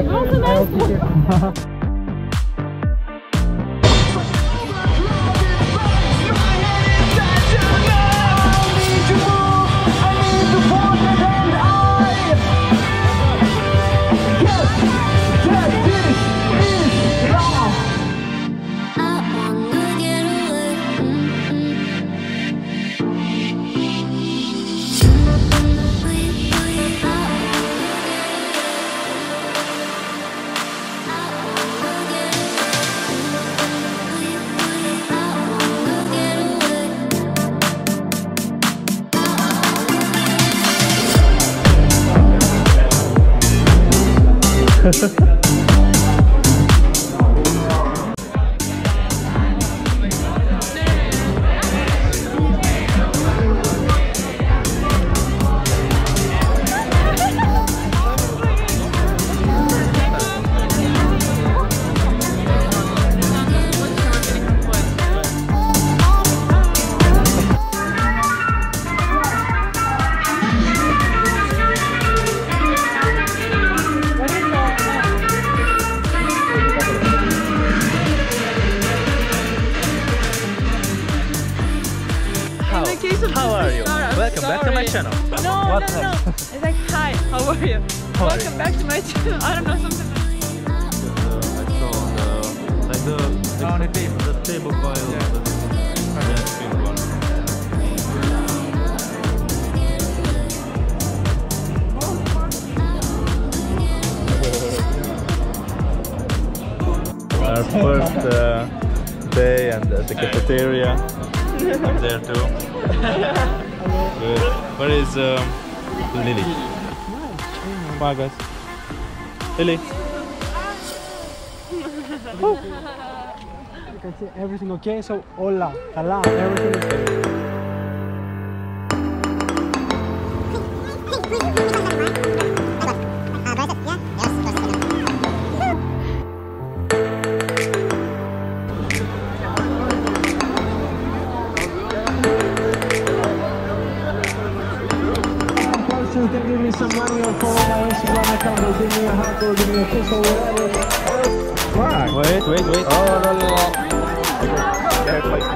i don't back. Yeah. Welcome back to my sorry. channel. No, What no, no. It's like, hi, how are you? How are Welcome you? back to my channel. I don't know, something. like the On the table. the table file. Yeah. The, yeah, pink one. Our first uh, day and at the cafeteria. I'm there too. Good. Where is um, Lily? Come on, guys. Lily. You can see everything okay, so hola, hola, everything okay. Give me a heart or give me a kiss or whatever. Wait, wait, wait. Oh, no, no, Heyo.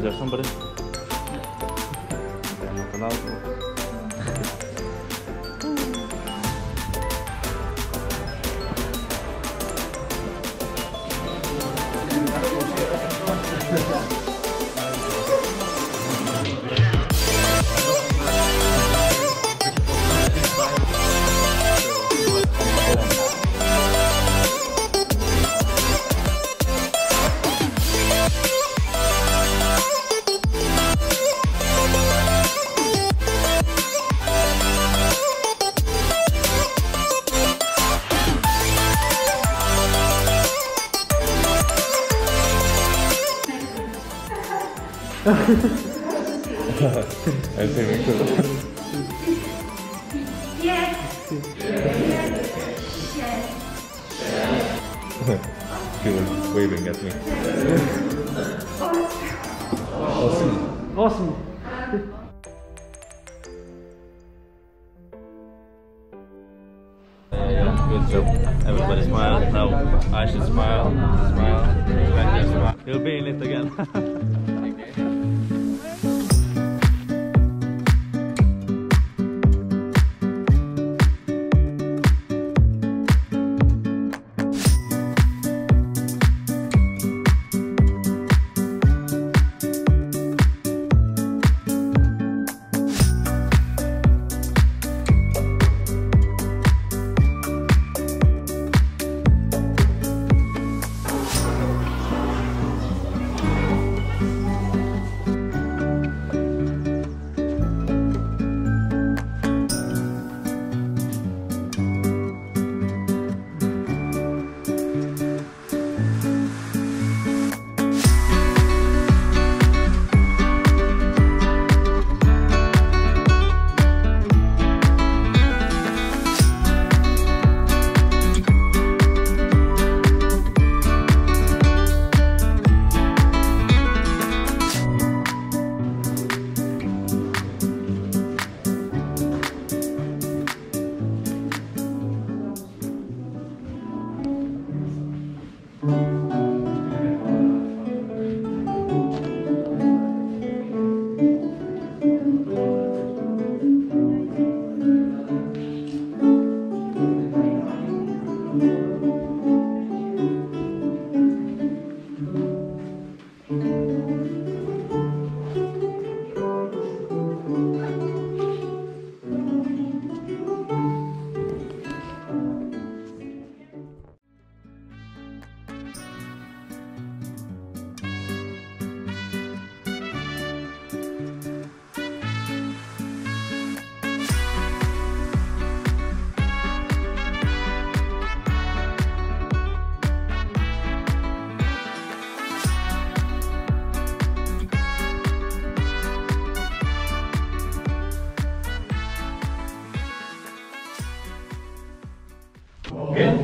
Melhor sombra. Canal. I think we could. He was waving at me. awesome. Awesome.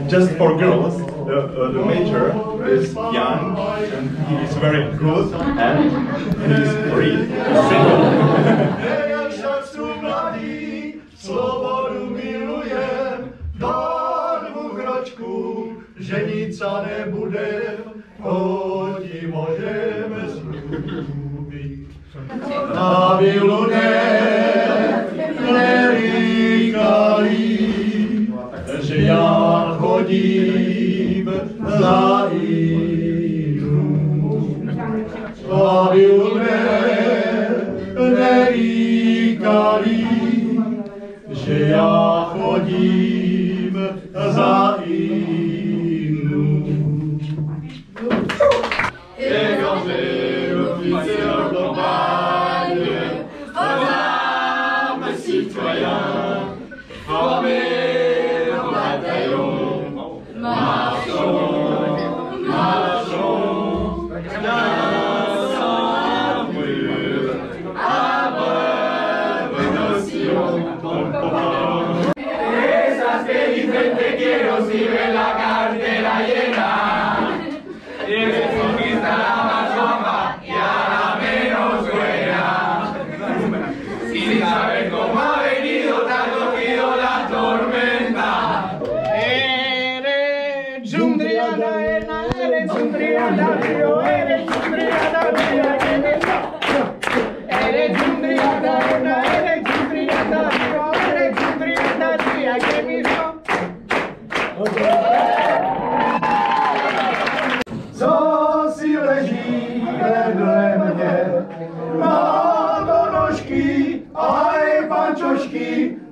Just for girls. The, uh, the major is young and he is very good and he is free, single. Můžeme zlúbit. Na ne, citoyens, marchons, marchons, abreuve nos sillons, esas que dicen te quiero, sirven la cartera llena.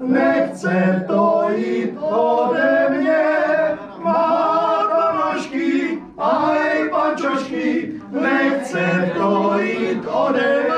Nechce to jít ode pančošky,